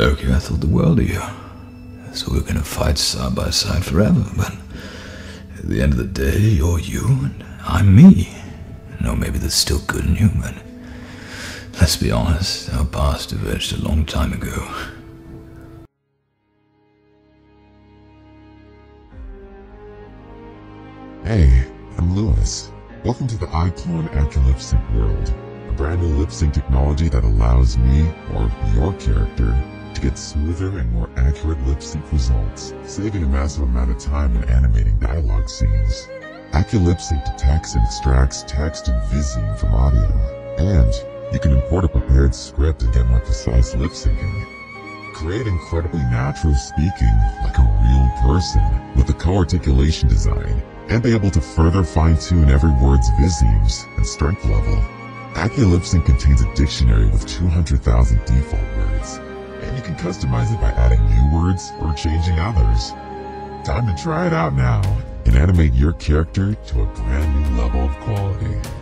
Loki, I thought the world of you. So we're gonna fight side by side forever, but at the end of the day, you're you and I'm me. No, maybe there's still good in you, but let's be honest, our past diverged a long time ago. Hey, I'm Lewis. Welcome to the iClone AccuLip Sync world, a brand new lip sync technology that allows me, or your character, to get smoother and more accurate lip sync results, saving a massive amount of time in animating dialogue scenes. AccuLip Sync detects and extracts text and viseme from audio, and you can import a prepared script and get more precise lip syncing. Create incredibly natural speaking, like a real person, with a co-articulation design, and be able to further fine-tune every word's visemes and strength level. AccuLipSync contains a dictionary with 200,000 default words, and you can customize it by adding new words or changing others. Time to try it out now and animate your character to a brand new level of quality.